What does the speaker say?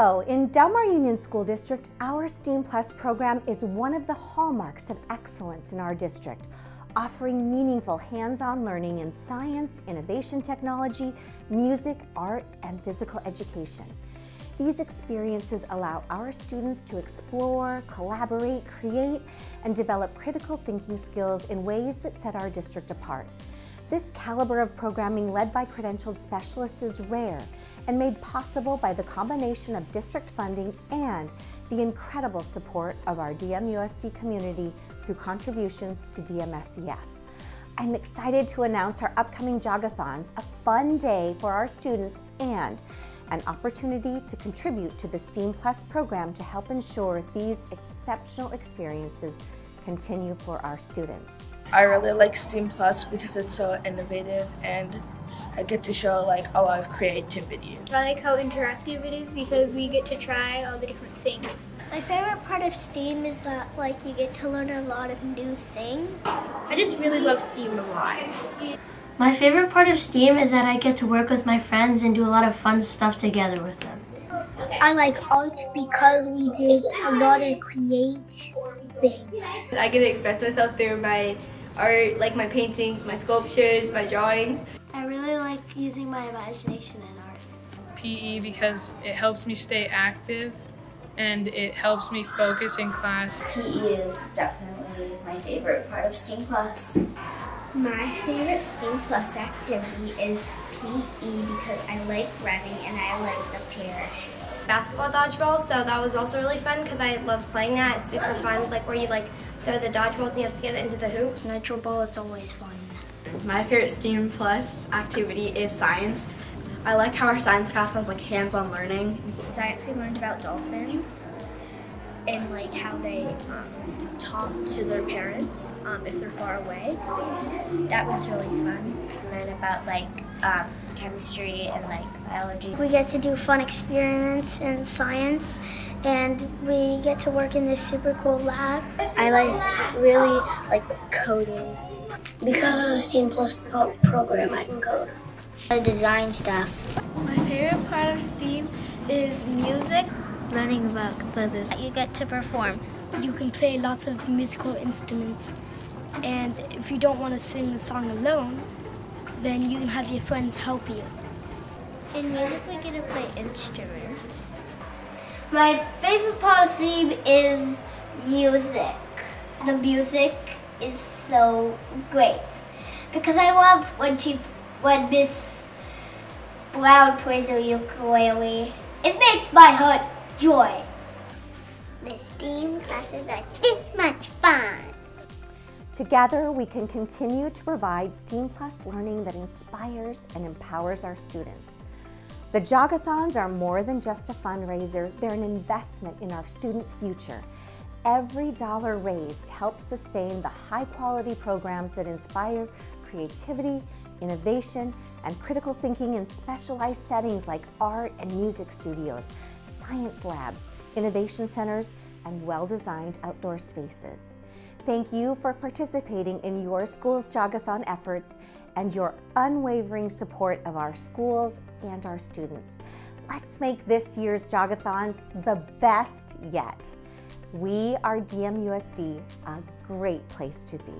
In Del Mar Union School District, our STEAM Plus program is one of the hallmarks of excellence in our district, offering meaningful hands-on learning in science, innovation technology, music, art, and physical education. These experiences allow our students to explore, collaborate, create, and develop critical thinking skills in ways that set our district apart. This caliber of programming led by credentialed specialists is rare and made possible by the combination of district funding and the incredible support of our DMUSD community through contributions to DMSEF. I'm excited to announce our upcoming Jogathons, a fun day for our students and an opportunity to contribute to the STEAM Plus program to help ensure these exceptional experiences continue for our students. I really like STEAM Plus because it's so innovative and I get to show like a lot of creativity. I like how interactive it is because we get to try all the different things. My favorite part of STEAM is that like you get to learn a lot of new things. I just really love STEAM a lot. My favorite part of STEAM is that I get to work with my friends and do a lot of fun stuff together with them. I like art because we do a lot of create things. I get to express myself through my art, like my paintings, my sculptures, my drawings. I really like using my imagination in art. PE because it helps me stay active and it helps me focus in class. PE is definitely my favorite part of STEAM Plus. My favorite STEAM Plus activity is PE because I like running and I like the parachute. Basketball dodgeball, so that was also really fun because I love playing that. It's super fun. It's like where you like throw the dodgeballs and you have to get it into the hoops. Nitro ball, it's always fun. My favorite STEAM Plus activity is science. I like how our science class has like hands-on learning. In science, we learned about dolphins and like how they um, talk to their parents um, if they're far away. That was really fun. Learn about like um, chemistry and like biology. We get to do fun experiments in science and we get to work in this super cool lab. I like really like coding. Because of the STEAM Plus pro program, I can code. I design stuff. My favorite part of STEAM is music. Learning about composers. You get to perform. You can play lots of musical instruments. And if you don't want to sing a song alone, then you can have your friends help you. In music, we get to play instruments. My favorite part of STEAM is music. The music is so great because I love when she when Miss Brown plays the ukulele. It makes my heart joy. The STEAM classes are this much fun. Together, we can continue to provide STEAM Plus learning that inspires and empowers our students. The Jogathons are more than just a fundraiser, they're an investment in our students' future. Every dollar raised helps sustain the high quality programs that inspire creativity, innovation, and critical thinking in specialized settings like art and music studios, science labs, innovation centers, and well-designed outdoor spaces. Thank you for participating in your school's Jogathon efforts and your unwavering support of our schools and our students. Let's make this year's Jogathons the best yet. We are DMUSD, a great place to be.